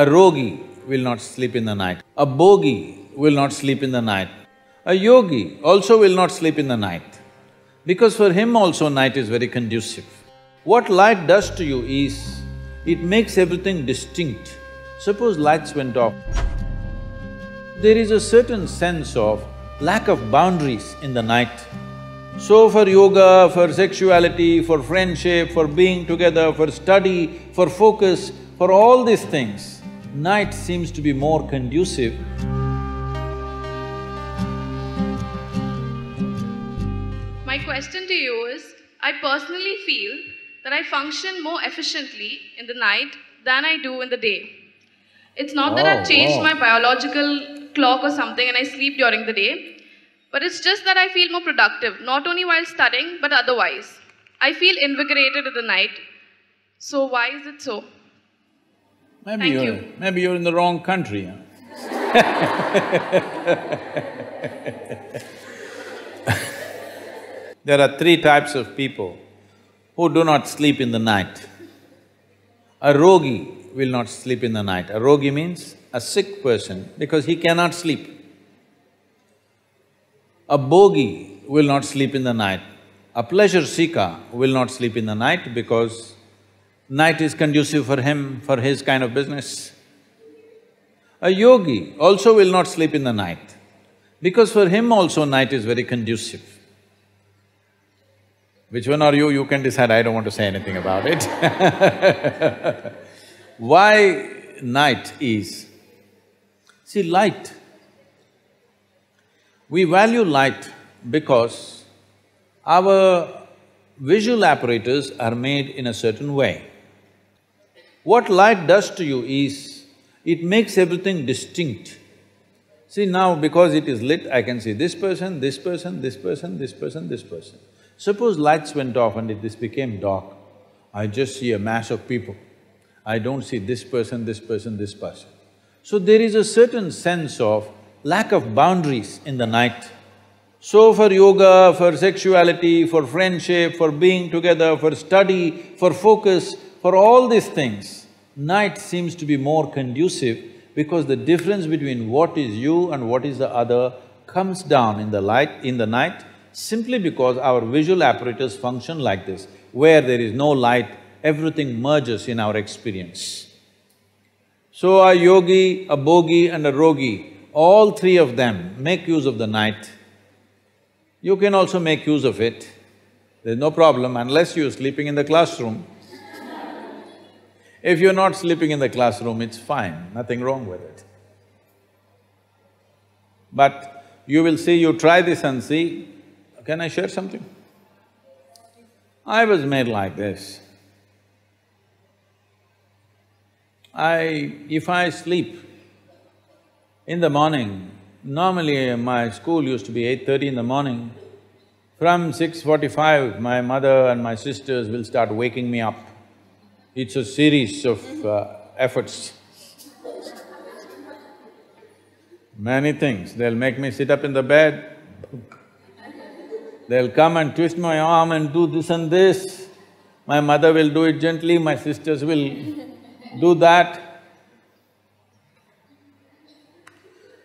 A rogi will not sleep in the night. A bhogi will not sleep in the night. A yogi also will not sleep in the night, because for him also night is very conducive. What light does to you is, it makes everything distinct. Suppose lights went off, there is a certain sense of lack of boundaries in the night. So for yoga, for sexuality, for friendship, for being together, for study, for focus, for all these things, night seems to be more conducive. My question to you is I personally feel that I function more efficiently in the night than I do in the day. It's not that I've Oh, changed my biological clock or something and I sleep during the day, but it's just that I feel more productive, not only while studying, but otherwise. I feel invigorated in the night. So, why is it so? Maybe Thank you're… you. maybe you're in the wrong country, huh? There are three types of people who do not sleep in the night. A rogi will not sleep in the night. A rogi means a sick person because he cannot sleep. A bhogi will not sleep in the night. A pleasure seeker will not sleep in the night because night is conducive for him, for his kind of business. A yogi also will not sleep in the night because for him also night is very conducive. Which one are you? You can decide, I don't want to say anything about it Why night is? See, light, we value light because our visual apparatus are made in a certain way. What light does to you is, it makes everything distinct. See now, because it is lit, I can see this person, this person, this person, this person, this person. Suppose lights went off and it this became dark, I just see a mass of people. I don't see this person, this person, this person. So there is a certain sense of lack of boundaries in the night. So for yoga, for sexuality, for friendship, for being together, for study, for focus, for all these things, night seems to be more conducive because the difference between what is you and what is the other comes down in the light… in the night simply because our visual apparatus function like this. Where there is no light, everything merges in our experience. So a yogi, a bhogi and a rogi, all three of them make use of the night. You can also make use of it, there's no problem unless you're sleeping in the classroom. If you're not sleeping in the classroom, it's fine, nothing wrong with it. But you will see, you try this and see, can I share something? I was made like this. I… if I sleep in the morning, normally my school used to be eight thirty in the morning, from six forty-five, my mother and my sisters will start waking me up. It's a series of uh, efforts. Many things, they'll make me sit up in the bed, they'll come and twist my arm and do this and this. My mother will do it gently, my sisters will do that.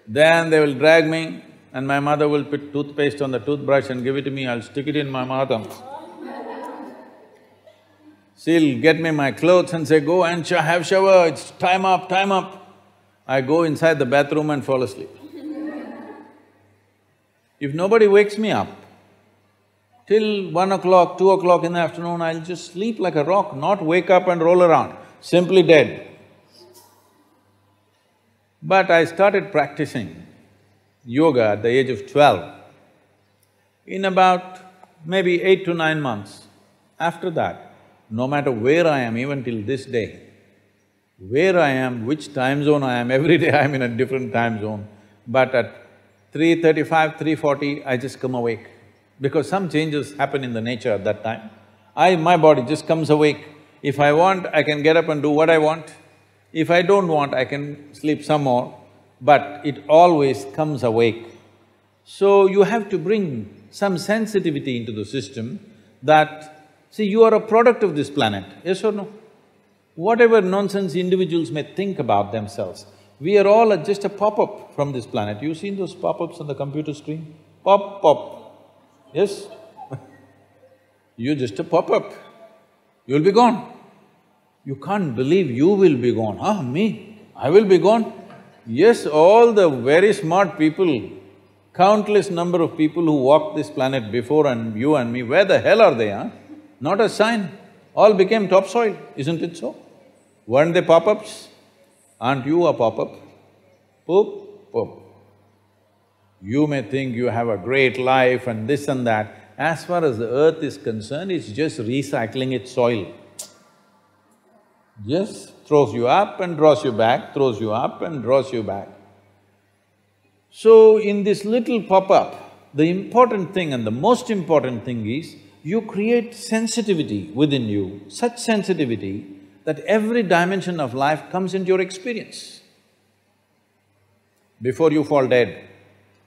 Then they will drag me and my mother will put toothpaste on the toothbrush and give it to me, I'll stick it in my mouth. She'll get me my clothes and say, go and sh- have shower, it's time up, time up. I go inside the bathroom and fall asleep. If nobody wakes me up, till one o'clock, two o'clock in the afternoon, I'll just sleep like a rock, not wake up and roll around, simply dead. But I started practicing yoga at the age of twelve. In about maybe eight to nine months, after that, no matter where I am, even till this day, where I am, which time zone I am, every day I'm in a different time zone. But at three thirty-five, three forty, I just come awake. Because some changes happen in the nature at that time. I… my body just comes awake. If I want, I can get up and do what I want. If I don't want, I can sleep some more, but it always comes awake. So you have to bring some sensitivity into the system that, see, you are a product of this planet, yes or no? Whatever nonsense individuals may think about themselves, we are all just a pop-up from this planet. You've seen those pop-ups on the computer screen? Pop, pop, yes? You're just a pop-up, you'll be gone. You can't believe you will be gone, huh, me? I will be gone? Yes, all the very smart people, countless number of people who walked this planet before and you and me, where the hell are they, huh? Not a sign. All became topsoil, isn't it so? Weren't they pop-ups? Aren't you a pop-up? Poop, poop. You may think you have a great life and this and that. As far as the earth is concerned, it's just recycling its soil. Just throws you up and draws you back, throws you up and draws you back. So in this little pop-up, the important thing and the most important thing is, you create sensitivity within you, such sensitivity that every dimension of life comes into your experience. Before you fall dead,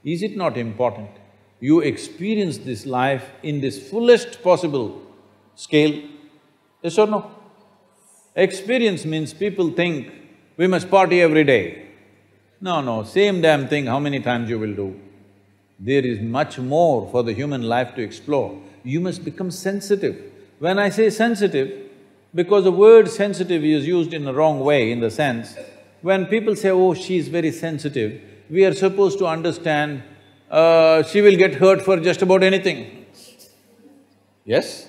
is it not important? You experience this life in this fullest possible scale, yes or no? Experience means people think we must party every day. No, no, same damn thing how many times you will do. There is much more for the human life to explore. You must become sensitive. When I say sensitive, because the word sensitive is used in a wrong way in the sense, when people say, oh, she is very sensitive, we are supposed to understand, uh, she will get hurt for just about anything. Yes?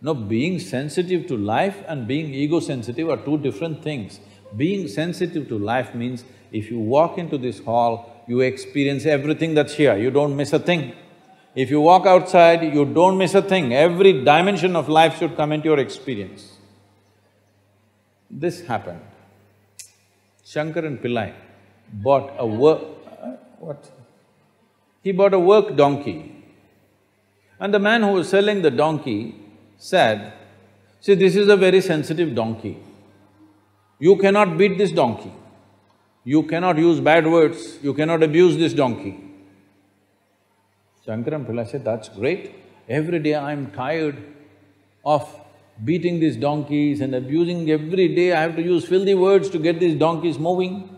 No, being sensitive to life and being ego-sensitive are two different things. Being sensitive to life means if you walk into this hall, you experience everything that's here, you don't miss a thing. If you walk outside, you don't miss a thing, every dimension of life should come into your experience. This happened. Shankaran Pillai bought a work… Uh, what? He bought a work donkey. And the man who was selling the donkey said, see, this is a very sensitive donkey. You cannot beat this donkey. You cannot use bad words, you cannot abuse this donkey. Shankaran Pillai said, that's great. Every day I'm tired of beating these donkeys and abusing every day, I have to use filthy words to get these donkeys moving.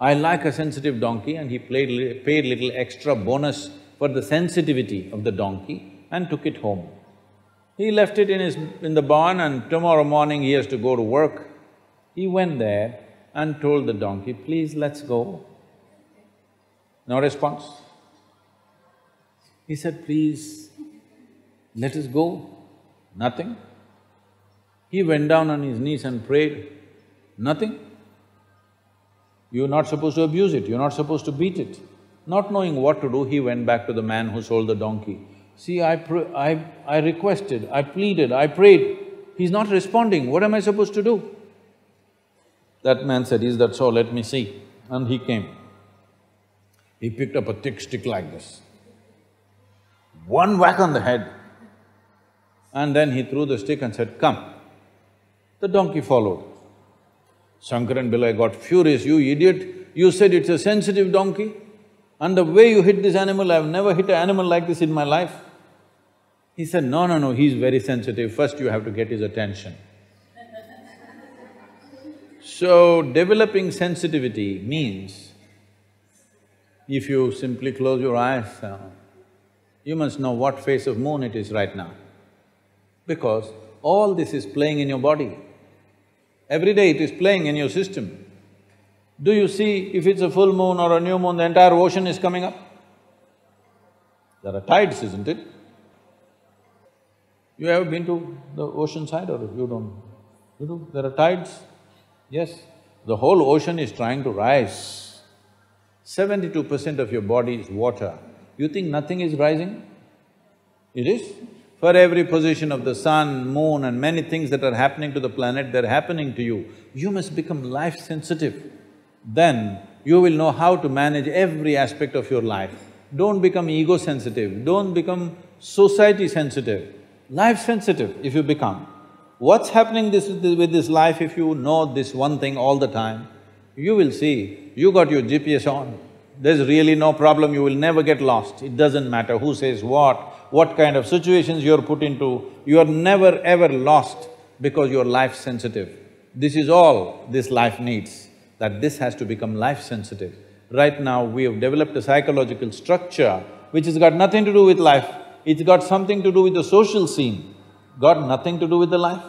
I like a sensitive donkey and he played, paid little extra bonus for the sensitivity of the donkey and took it home. He left it in his… in the barn and tomorrow morning he has to go to work. He went there and told the donkey, please let's go. No response. He said, please, let us go. Nothing. He went down on his knees and prayed, nothing. You're not supposed to abuse it, you're not supposed to beat it. Not knowing what to do, he went back to the man who sold the donkey. See, I, I, I requested, I pleaded, I prayed, he's not responding, what am I supposed to do? That man said, is that so, let me see. And he came. He picked up a thick stick like this. One whack on the head. And then he threw the stick and said, come. The donkey followed. Shankaran Pillai got furious, you idiot, you said it's a sensitive donkey and the way you hit this animal, I've never hit an animal like this in my life. He said, no, no, no, he's very sensitive, first you have to get his attention. so, developing sensitivity means, if you simply close your eyes, uh, you must know what phase of moon it is right now, because all this is playing in your body. Every day it is playing in your system. Do you see if it's a full moon or a new moon, the entire ocean is coming up? There are tides, isn't it? You ever been to the ocean side or you don't? You do? There are tides? Yes. The whole ocean is trying to rise. Seventy-two percent of your body is water. You think nothing is rising? It is. For every position of the sun, moon and many things that are happening to the planet, they're happening to you. You must become life-sensitive. Then you will know how to manage every aspect of your life. Don't become ego-sensitive, don't become society-sensitive, life-sensitive if you become. What's happening this, with this life if you know this one thing all the time? You will see, you got your GPS on, there's really no problem, you will never get lost. It doesn't matter who says what, what kind of situations you're put into, you are never ever lost because you're life sensitive. This is all this life needs, that this has to become life-sensitive. Right now, we have developed a psychological structure which has got nothing to do with life, it's got something to do with the social scene, got nothing to do with the life.